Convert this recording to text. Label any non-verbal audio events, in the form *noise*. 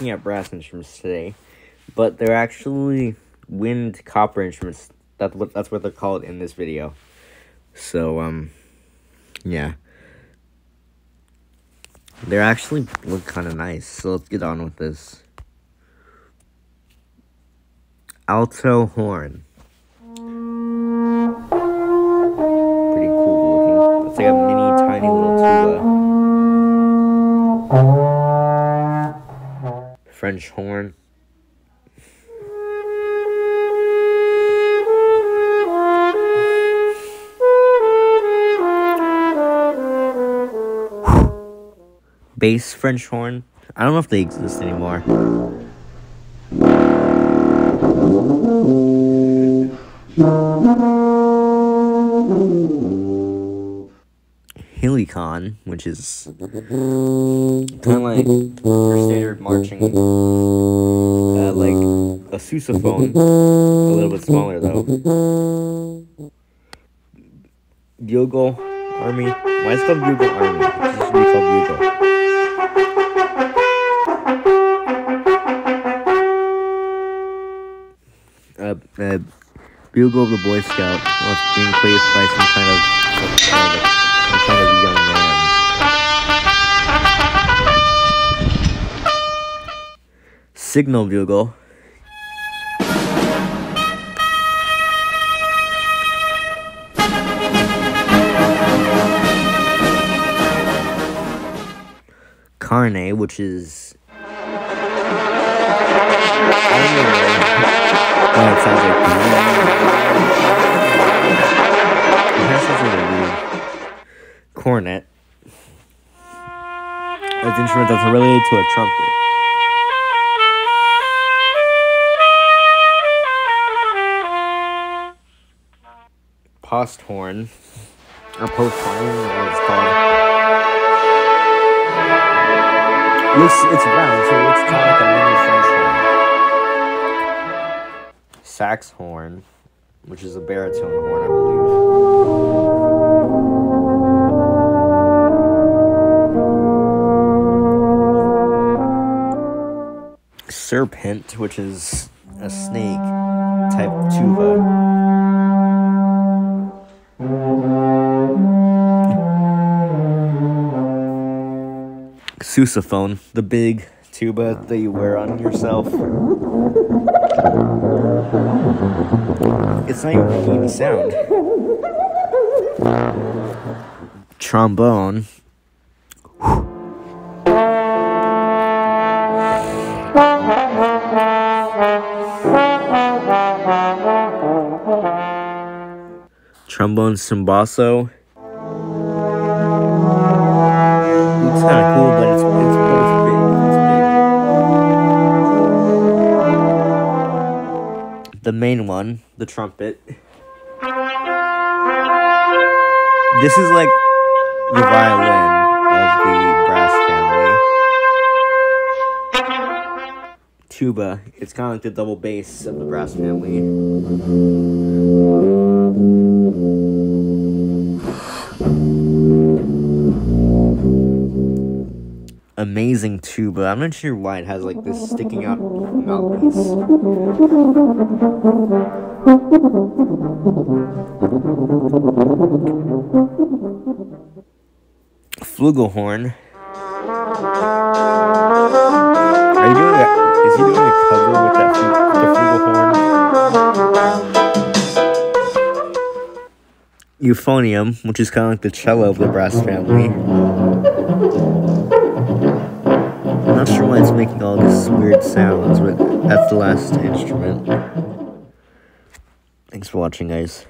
looking at brass instruments today, but they're actually wind copper instruments. That's what that's what they're called in this video. So um, yeah, they're actually look kind of nice. So let's get on with this. Alto horn. Pretty cool looking. It's like a mini tiny little French horn. Bass French horn. I don't know if they exist anymore. *laughs* Helicon, which is kind of like your standard marching, uh, like a sousaphone, a little bit smaller though. Bugle Army. Why is it called Bugle Army? It should be called Bugle. Uh, uh, Bugle of the Boy Scout was being played by some kind of some kind of, of young man. Signal bugle. Carne, which is. What it sounds like. Cornet. It's an instrument that's related to a trumpet. Post horn. Or post horn, what it's called. It looks, it's round, so it looks kind of like a mini French horn. Sax horn, which is a baritone horn, I believe. Serpent, which is a snake type tuba. Sousaphone, the big tuba that you wear on yourself. It's not even making any sound. Trombone. Trombone Cimbasso. Looks kind of cool, but it's, it's, it's big. It's big. The main one, the trumpet. This is like the violin Tuba. It's kind of like the double bass of the brass family. Amazing tuba. I'm not sure why it has like this sticking out mouthpiece. Flugelhorn. Are you doing a? Is he doing a cover with that the flugelhorn? Euphonium, which is kind of like the cello of the brass family. I'm not sure why it's making all these weird sounds, but that's the last instrument. Thanks for watching, guys.